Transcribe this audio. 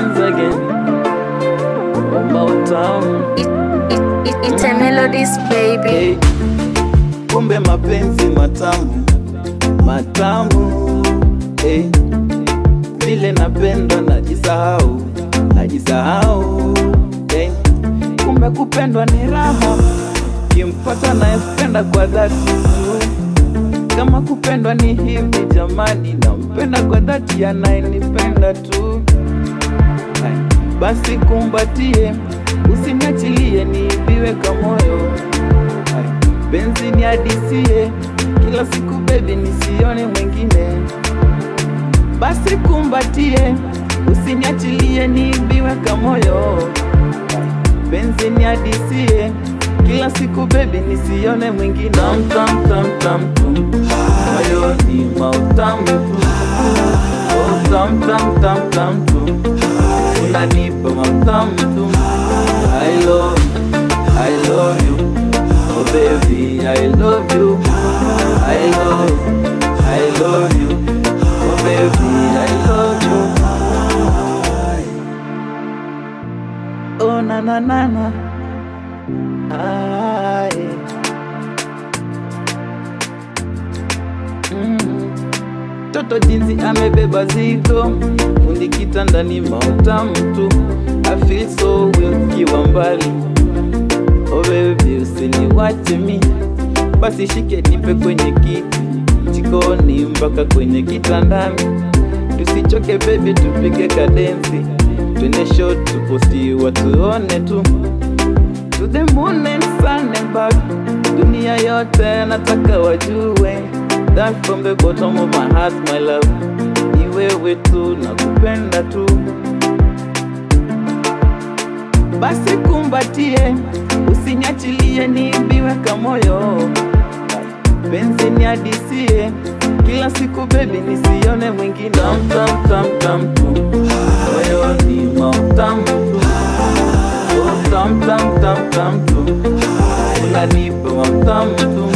begins again. About town. It, it, it, it's a melodies, baby. Hey, kumbe mapenzi matamu matamu hey, vile napendwa najisahau najisahau hey, kumbe kupendwa ni raha kimpata nayependa kwa dhati kama kupendwa ni hivi jamani, nampenda kwa dhati, anayenipenda tu. Basi kumbatie, usiniachilie niibiwe kamoyo. moyo. Penzi ni hadisie, kila siku bebi, nisione mwingine. Basi kumbatie, usiniachilie niibiwe kamoyo. Penzi ni hadisie, kila siku bebi, nisione mwingine. Tam tam tam tam tum, hayo ni mautamu mautamu tu. I love, I love you, oh baby, I love you. I love, I love you, oh baby, I love you. Oh na na na na, Ay. Toto jinsi amebeba zigo, fundi kitandani mauta mtu. I feel so ukiwa mbali, oh baby usiniwache mi, basi shike nipe kwenye kiti jikoni mpaka kwenye kitandani, tusichoke baby, tupige kadensi, twende shot tuposti watuone tu. To the moon and sun and back. Dunia yote nataka wajue that from the bottom of my heart my love, ni wewe tu nakupenda tu. Basi kumbatie, ni niibiwe kamoyo. Penzi ni adisie kila siku baby, nisione mwingine. Tam tam tam tam tu, moyo ni mautamu tu. Oh, tam tam tam tam tu, unanipa mautamu tu.